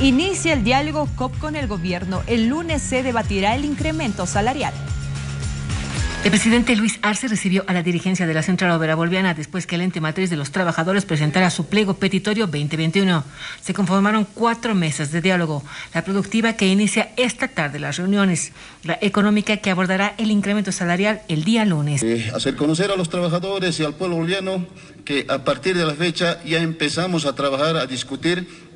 Inicia el diálogo COP con el gobierno. El lunes se debatirá el incremento salarial. El presidente Luis Arce recibió a la dirigencia de la Central Obrera Boliviana después que el ente matriz de los trabajadores presentara su pliego petitorio 2021. Se conformaron cuatro mesas de diálogo. La productiva que inicia esta tarde las reuniones. La económica que abordará el incremento salarial el día lunes. Eh, hacer conocer a los trabajadores y al pueblo boliviano que a partir de la fecha ya empezamos a trabajar, a discutir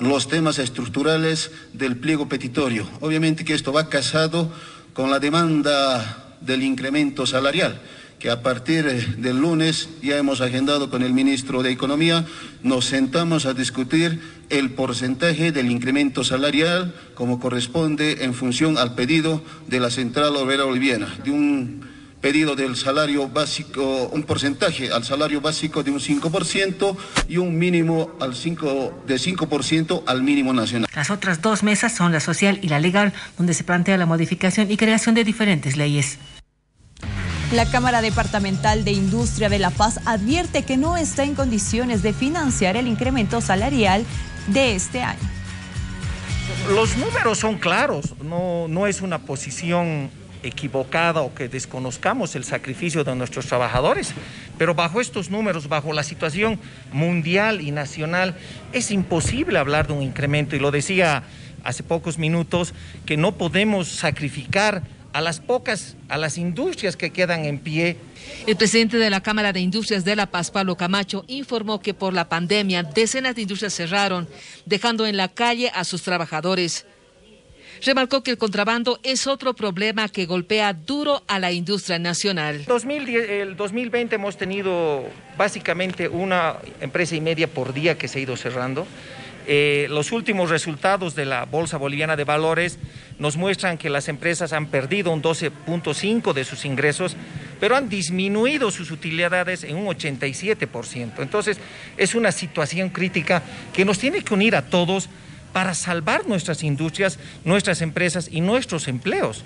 los temas estructurales del pliego petitorio. Obviamente que esto va casado con la demanda del incremento salarial, que a partir eh, del lunes ya hemos agendado con el ministro de Economía, nos sentamos a discutir el porcentaje del incremento salarial como corresponde en función al pedido de la Central Obrera Boliviana, pedido del salario básico, un porcentaje al salario básico de un 5% y un mínimo al 5, de 5% al mínimo nacional. Las otras dos mesas son la social y la legal, donde se plantea la modificación y creación de diferentes leyes. La Cámara Departamental de Industria de La Paz advierte que no está en condiciones de financiar el incremento salarial de este año. Los números son claros, no, no es una posición equivocada o que desconozcamos el sacrificio de nuestros trabajadores, pero bajo estos números, bajo la situación mundial y nacional, es imposible hablar de un incremento y lo decía hace pocos minutos, que no podemos sacrificar a las pocas, a las industrias que quedan en pie. El presidente de la Cámara de Industrias de La Paz, Pablo Camacho, informó que por la pandemia decenas de industrias cerraron, dejando en la calle a sus trabajadores. Remarcó que el contrabando es otro problema que golpea duro a la industria nacional. el 2020 hemos tenido básicamente una empresa y media por día que se ha ido cerrando. Eh, los últimos resultados de la Bolsa Boliviana de Valores nos muestran que las empresas han perdido un 12.5% de sus ingresos, pero han disminuido sus utilidades en un 87%. Entonces, es una situación crítica que nos tiene que unir a todos para salvar nuestras industrias, nuestras empresas y nuestros empleos.